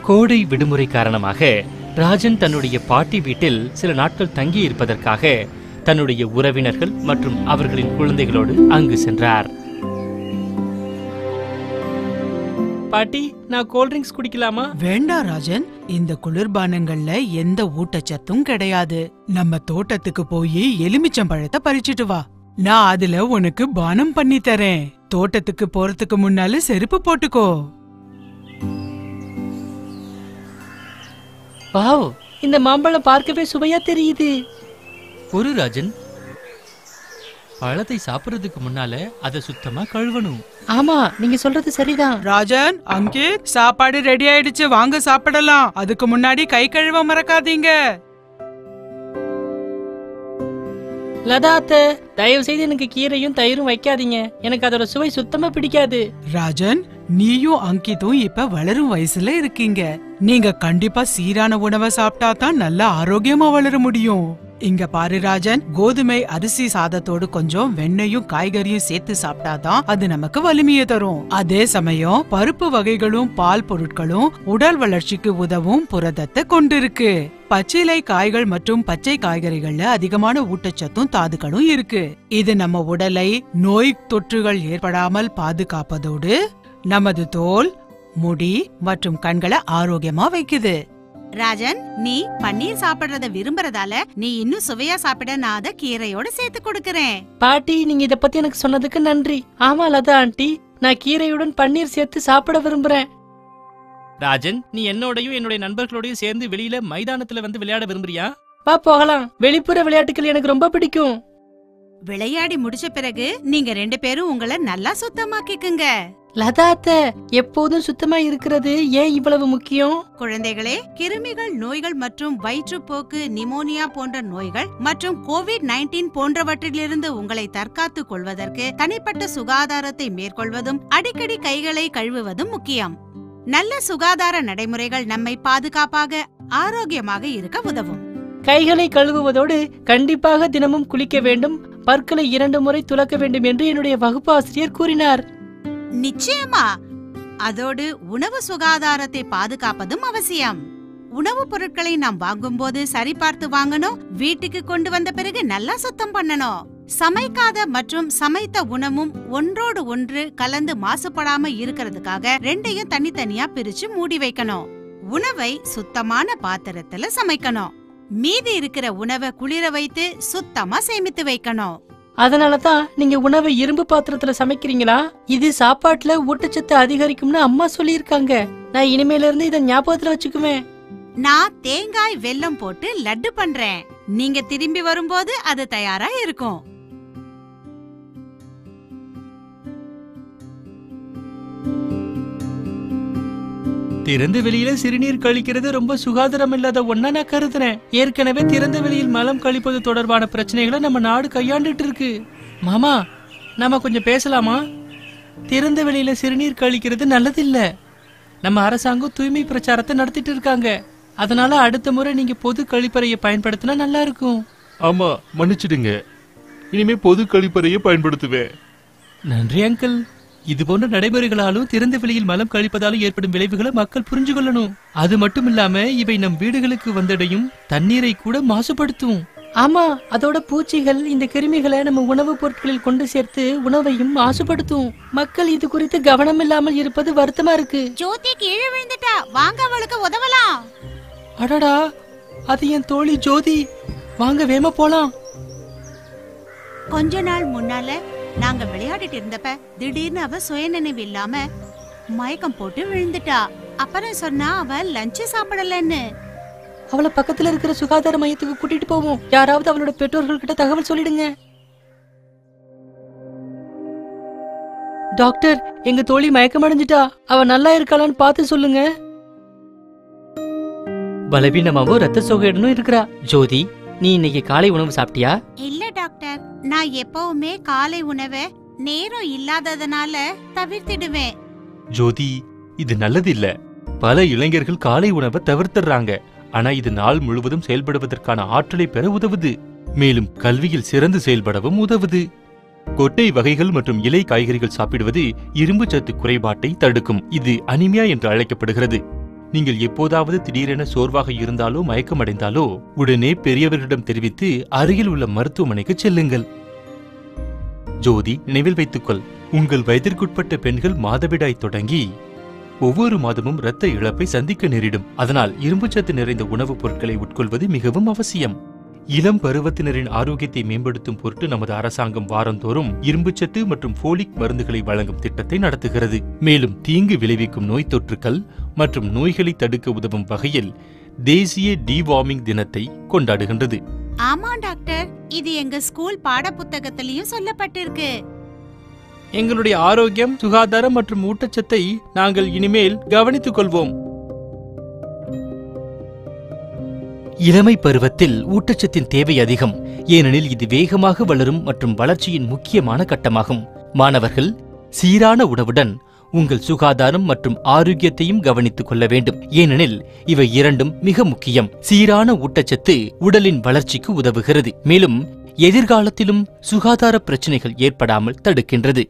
கோடை விடுமுறை காரணமாக ராஜன் தன்னுடைய பாட்டி வீட்டில் சில நாட்கள் தங்கி இருப்பதற்காக தன்னுடைய உறவினர்கள் மற்றும் அவர்களின் குழந்தைகளோடு அங்கு சென்றார். பாட்டி நான் கோல்ட்ரிங்க்ஸ் குடிக்கலாமா? வேண்டாம் ராஜன். இந்த குளிர்பானங்கள்ல எந்த ஊட்டச்சத்தும் கிடையாது. நம்ம தோட்டத்துக்கு போய் எலுமிச்சம்பழத்தை பறிச்சிட்டு வா. நான் அதுல உனக்கு பானம் பண்ணி தரேன் தோட்டத்துக்கு போறதுக்கு முன்னால செருப்பு போட்டுக்கோ. வாவ். இந்த மாம்பழம் பார்க்கவே சுவையா தெரியுது. ஒரு ராஜன். பழத்தை சாப்பிடுறதுக்கு முன்னால அதை சுத்தமா கழுவணும். ஆமா நீங்க சொல்றது சரிதான். ராஜன் அங்கித் சாப்பாடு ரெடி ஆயிடுச்சு. வாங்க சாப்பிடலாம். அதுக்கு முன்னாடி கை கழுவ மறக்காதீங்க. லதாத்த தயவு செய்து எனக்கு கீரையும் தயிரும் வைக்காதீங்க. எனக்கு அதோட சுவை சுத்தமா பிடிக்காது. ராஜன் நீயும் அங்கித்தும் இப்ப வளரும் வயசுல இருக்கீங்க. நீங்க கண்டிப்பா சீரான உணவை சாப்பிட்டா தான் நல்லா ஆரோக்கியமா வளர முடியும். இங்க பாரு ராஜன் கோதுமை அரிசி சாதத்தோடு கொஞ்சம் வெண்ணையும் காய்கறியும் சேர்த்து சாப்பிட்டாதான் அது நமக்கு வலிமையை தரும். அதே சமயம் பருப்பு வகைகளும் பால் பொருட்களும் உடல் வளர்ச்சிக்கு உதவும் புரதத்தை கொண்டிருக்கு. பச்சிலை காய்கள் மற்றும் பச்சை காய்கறிகள்ல அதிகமான ஊட்டச்சத்தும் தாதுக்களும் இருக்கு. இது நம்ம உடலை நோய் தொற்றுகள் ஏற்படாமல் பாதுகாப்பதோடு நமது தோல் முடி மற்றும் கண்களை ஆரோக்கியமா வைக்குது. ராஜன் நீ பன்னீர் சாப்பிடுறத விரும்புறதால நீ இன்னும் சுவையா சாப்பிட நான் அத கீரையோட சேர்த்து கொடுக்கறேன். பாட்டி நீங்க இத பத்தி எனக்கு சொன்னதுக்கு நன்றி. ஆமா லதா ஆண்டி. நான் கீரையுடன் பன்னீர் சேர்த்து சாப்பிட விரும்புறேன். ராஜன் நீ என்னோடையும் என்னுடைய நண்பர்களோடையும் சேர்ந்து வெளியில மைதானத்துல வந்து விளையாட விரும்புறியா? வா போகலாம். வெளிப்புற விளையாட்டுகள் எனக்கு ரொம்ப பிடிக்கும். விளையாடி முடிச்ச பிறகு நீங்க ரெண்டு பேரும் உங்களை நல்லா சுத்தமாக்கிக்குங்க லதா அத்தை எப்போதும் சுத்தமா இருக்கிறது ஏன் இவ்வளவு முக்கியம்? குழந்தைகளே கிருமிகள் நோய்கள் மற்றும் வயிற்றுப்போக்கு நிமோனியா போன்ற நோய்கள் மற்றும் கோவிட் 19 போன்றவற்றிலிருந்து உங்களை தற்காத்துக் கொள்வதற்கு தனிப்பட்ட சுகாதாரத்தை மேற்கொள்வதும் அடிக்கடி கைகளை கழுவுவதும் முக்கியம். நல்ல சுகாதார நடைமுறைகள் நம்மை பாதுகாப்பாக ஆரோக்கியமாக இருக்க உதவும். கைகளை கழுவுவதோடு கண்டிப்பாக தினமும் குளிக்க வேண்டும் பற்களை இரண்டு முறை துலக்க வேண்டும் என்று என்னுடைய வகுப்பு ஆசிரியர் கூறினார். நிச்சயமா. அதோடு உணவு சுகாதாரத்தை பாதுகாப்பதும் அவசியம். உணவுப் பொருட்களை நாம் வாங்கும்போது சரிபார்த்து வாங்கணும். வீட்டுக்கு கொண்டு வந்த பிறகு நல்லா சுத்தம் பண்ணணும். சமைக்காத மற்றும் சமைத்த உணவும் ஒன்றோடு ஒன்று கலந்து மாசுபடாம இருக்கிறதுக்காக ரெண்டையும் தனித்தனியா பிரிச்சு மூடி வைக்கணும். உணவை சுத்தமான பாத்திரத்துல சமைக்கணும். மீதி இருக்கிற உணவை குளிர வைத்து சுத்தமா சேமித்து வைக்கணும். அதனால தான் நீங்க உணவை இரும்பு பாத்திரத்துல சமைக்கிறீங்களா? இது சாப்பாட்டுல ஊட்டச்சத்து அதிகரிக்கும்னு அம்மா சொல்லியிருக்காங்க. நான் இனிமேல இருந்து இதை ஞாபகத்துல வச்சுக்குவேன். நான் தேங்காய் வெல்லம் போட்டு லட்டு பண்றேன். நீங்க திரும்பி வரும்போது அது தயாரா இருக்கும். திறந்த வெளியில சிறுநீர் கழிக்கிறது ரொம்ப சுகாதாரம் இல்லாத ஒன்னா நான் கருதுறேன். ஏற்கனவே திறந்த வெளியில் மலம் கழிப்பது தொடர்பான பிரச்சனைகளை நம்ம நாடு கையாண்டுட்டு இருக்கு. மாமா நாம கொஞ்சம் பேசலாமா? திறந்த வெளியில சிறுநீர் கழிக்கிறது நல்லதில்ல. நம்ம அரசாங்கம் தூய்மை பிரச்சாரத்தை நடத்திட்டு இருக்காங்க. அதனால அடுத்த முறை நீங்க பொது கழிப்பறையை பயன்படுத்தினா நல்லா இருக்கும். ஆமா மன்னிச்சிடுங்க. இனிமே பொது கழிப்பறையை பயன்படுத்துவேன். நன்றி அங்கிள். இது போன்ற நடைமுறைகளாலும் திறந்த வெளியில் மலம் கழிப்பதாலும் ஏற்படும் விளைவுகளை மக்கள் புரிஞ்சு கொள்ளணும் அது மட்டும் இல்லாம இவை நம் வீடுகளுக்கு வந்தடையும் தண்ணீரை கூட மாசுபடுத்தும். ஆமா அதோட பூச்சிகள் இந்த கிருமிகளை நம்ம உணவுப் பொருட்களில் கொண்டு சேர்த்து உணவையும் மாசுபடுத்தும். மக்கள் இது குறித்து கவனம் இல்லாமல் இருப்பது வருத்தமா இருக்கு. ஜோதி கீழே விழுந்துட்டா. வாங்க அவளுக்கு உதவலாம். அடடா அது என் தோழி ஜோதி. வாங்க வேம போலாம். கொஞ்ச நாள் முன்னால நாங்க விளையாடிட்டு இருந்தப்ப திடீர்னு அவ சுயநினைவு இல்லாம மயக்கம் போட்டு விழுந்துட்டா. அப்புறம் சொன்னா அவ லஞ்ச் சாப்பிடலன்னு. அவளை பக்கத்துல இருக்கிற சுகாதார மையத்துக்கு கூட்டிட்டு போவோம். யாராவது அவளோட பெற்றோர்கள் கிட்ட தகவல் சொல்லிடுங்க. டாக்டர் எங்க தோழி மயக்கமடைஞ்சிட்டா. அவ நல்லா இருக்காளான்னு பார்த்து சொல்லுங்க. பலவீனமாவும் ரத்த சோகையுடனும் இருக்கிறா. ஜோதி நீ இன்னைக்கு காலை உணவு சாப்பிட்டியா? இல்ல டாக்டர் நான் எப்பவுமே காலை உணவை நேரம் இல்லாததனால தவிர்த்திடுவேன். ஜோதி இது நல்லது இல்ல பல இளைஞர்கள் காலை உணவை தவிர்த்துறாங்க ஆனா இது நாள் முழுவதும் செயல்படுவதற்கான ஆற்றலை பெற உதவுது. மேலும் கல்வியில் சிறந்து செயல்படவும் உதவுது. கொட்டை வகைகள் மற்றும் இலை காய்கறிகள் சாப்பிடுவது இரும்பு சத்து குறைபாட்டை தடுக்கும். இது அனிமியா என்று அழைக்கப்படுகிறது. நீங்கள் எப்போதாவது திடீரென சோர்வாக இருந்தாலோ மயக்கமடைந்தாலோ உடனே பெரியவர்களிடம் தெரிவித்து அருகில் உள்ள மருத்துவமனைக்கு செல்லுங்கள். ஜோதி நினைவில் வைத்துக்கொள். உங்கள் வயதிற்குட்பட்ட பெண்கள் மாதவிடாய் தொடங்கி ஒவ்வொரு மாதமும் இரத்த இழப்பை சந்திக்க நேரிடும். அதனால் இரும்புச்சத்து நிறைந்த உணவுப் பொருட்களை உட்கொள்வது மிகவும் அவசியம். இளம் பருவத்தினரின் ஆரோக்கியத்தை மேம்படுத்தும் பொருட்டு நமது அரசாங்கம் வாரந்தோறும் இரும்புச்சத்து மற்றும் போலிக் மருந்துகளை வழங்கும் திட்டத்தை நடத்துகிறது. மேலும் தீங்கு விளைவிக்கும் நோய் தொற்றுக்கள் மற்றும் நோய்களை தடுக்க உதவும் வகையில் தேசிய டிவார்மிங் தினத்தை கொண்டாடுகின்றது. ஆமா டாக்டர். இது எங்க ஸ்கூல் பாட புத்தகத்திலயும் சொல்லப்பட்டிருக்கு. எங்களுடைய ஆரோக்கியம் சுகாதாரம் மற்றும் ஊட்டச்சத்தை நாங்கள் இனிமேல் கவனித்துக் கொள்வோம். இளமை பருவத்தில் ஊட்டச்சத்தின் தேவை அதிகம். ஏனெனில் இது வேகமாக வளரும் மற்றும் வளர்ச்சியின் முக்கியமான கட்டமாகும். மாணவர்கள் சீரான உணவுடன் உங்கள் சுகாதாரம் மற்றும் ஆரோக்கியத்தையும் கவனித்துக் கொள்ள வேண்டும். ஏனெனில் இவை இரண்டும் மிக முக்கியம். சீரான ஊட்டச்சத்து உடலின் வளர்ச்சிக்கு உதவுகிறது. மேலும் எதிர்காலத்திலும் சுகாதார பிரச்சனைகள் ஏற்படாமல் தடுக்கின்றது.